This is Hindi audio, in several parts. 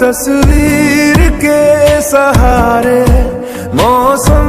तस्वीर के सहारे मौसम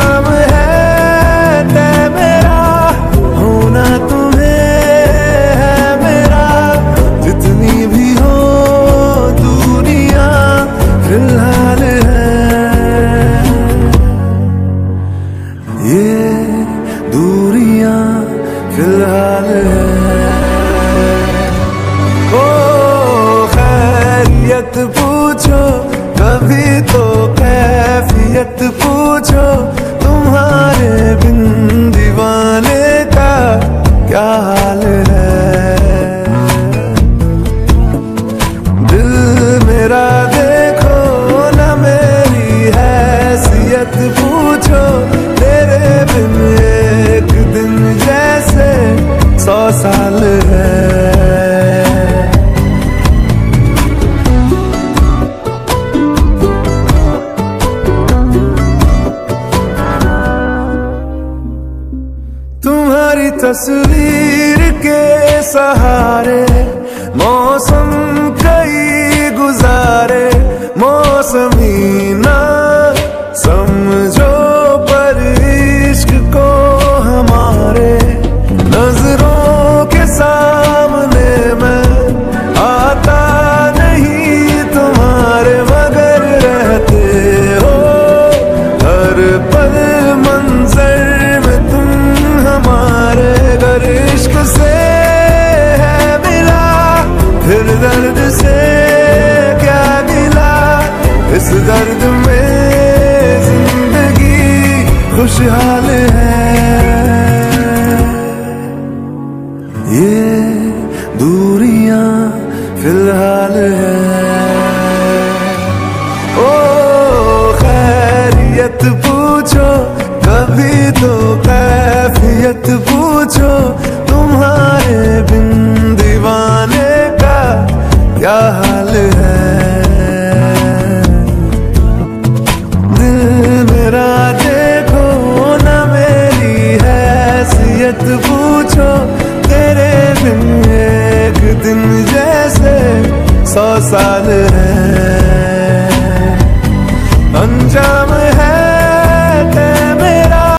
पूछो कभी तो कैफियत पूछो तस्वीर के सहारे मौसम कई गुजारे मौसमी दर्द से क्या मिला? इस दर्द में ज़िंदगी खुशहाल है। ये दूरियाँ फ़िलहाल है। हालत पूछो तेरे दिन एक दिन जैसे सौ साल है अनजान